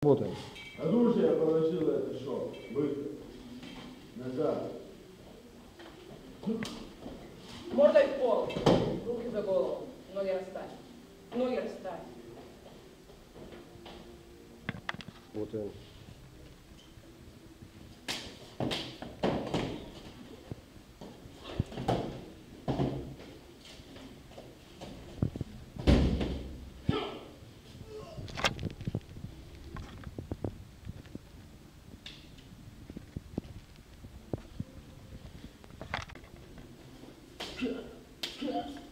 Работаем. Оружие положил это что? Быстро. Назад. Мордой в пол. Руки за голову. Ноги расставь. Ноги расставь. Работаем. Yeah.